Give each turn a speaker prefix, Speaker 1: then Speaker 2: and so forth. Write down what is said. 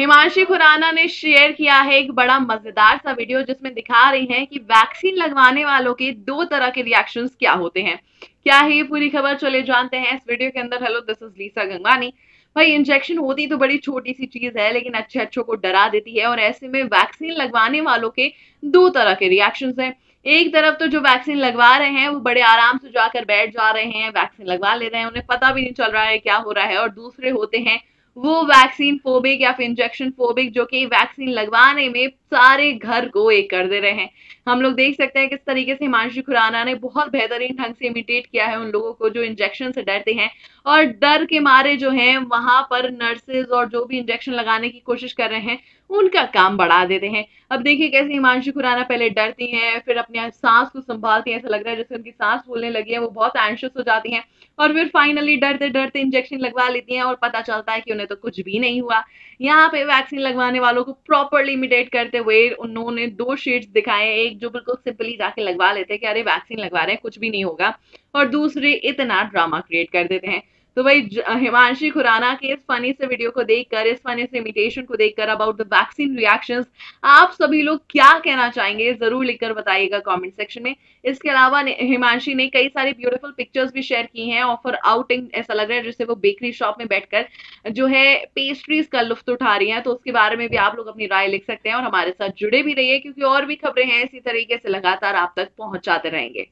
Speaker 1: हिमांशी खुराना ने शेयर किया है एक बड़ा मज़ेदार सा वीडियो जिसमें दिखा रही हैं कि वैक्सीन लगवाने वालों के दो तरह के रिएक्शंस क्या होते हैं। क्या है ये पूरी खबर चले जानते हैं। इस वीडियो के अंदर hello this is Lisa Gangwani भाई इंजेक्शन होती तो बड़ी छोटी सी चीज़ है, लेकिन अच्छे अच्छों को डरा देती है, और ऐसे में वैक्सीन लगवाने वालों के दो तरह के रिएक्शन है। एक तरफ़ तो जो वैक्सीन लगवा रहे हैं, वो बड़े आराम से जाकर बैठ जा रहे हैं, वैक्सीन लगवा ले रहे हैं, उन्हें पता भी नहीं चल रहा है क्या हो रहा है, और दूसरे होते हैं वो वैक्सीन फोबिक या फिर इंजेक्शन फोबिक जो कि वैक्सीन लगवाने में सारे घर को एक कर दे रहे हैं। हम लोग देख सकते हैं किस तरीके से हिमांशु खुराना ने बहुत बेहतरीन ढंग से इमिटेट किया है उन लोगों को जो इंजेक्शन से डरते हैं। और डर के मारे जो है, वहाँ पर नर्सेज और जो भी इंजेक्शन लगाने की कोशिश कर रहे हैं, उनका काम बढ़ा देते हैं। अब देखिए कैसे हिमांशु खुराना पहले डरती हैं, फिर अपने सांस को संभालती हैं, ऐसा लग रहा है जैसे उनकी सांस फूलने लगी है, वो बहुत एंशियस हो जाती हैं। और फिर फाइनली डरते डरते इंजेक्शन लगवा लेती हैं और पता चलता है कि उन्हें तो कुछ भी नहीं हुआ। यहाँ पे वैक्सीन लगवाने वालों को प्रॉपरली इमिटेट करते हुए उन्होंने दो शीट्स दिखाए, एक जो बिल्कुल सिंपली जाके लगवा लेते हैं कि अरे वैक्सीन लगवा रहे हैं, कुछ भी नहीं होगा। और दूसरे इतना ड्रामा क्रिएट कर देते हैं। तो भाई हिमांशी खुराना के इस फनी से वीडियो को देखकर, इस फनी से इमिटेशन को देखकर अबाउट द वैक्सीन रिएक्शंस आप सभी लोग क्या कहना चाहेंगे? ज़रूर लिखकर बताइएगा कमेंट सेक्शन में। इसके अलावा हिमांशी ने कई सारी ब्यूटीफुल पिक्चर्स भी शेयर की हैं ऑफ़र आउटिंग ऐसा लग रहा है जैसे वो बेकरी शॉप में बैठकर जो है पेस्ट्रीज का लुफ्त उठा रही है तो उसके बारे में भी आप लोग अपनी राय लिख सकते हैं और हमारे साथ जुड़े भी रहिए, क्योंकि और भी खबरें हैं, इसी तरीके से लगातार आप तक पहुंचाते रहेंगे।